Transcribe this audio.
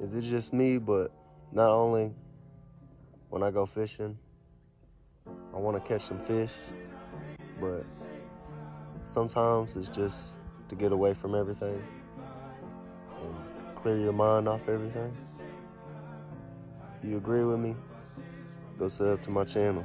is it just me, but not only when I go fishing, I want to catch some fish, but sometimes it's just to get away from everything and clear your mind off everything. You agree with me, go sub to my channel.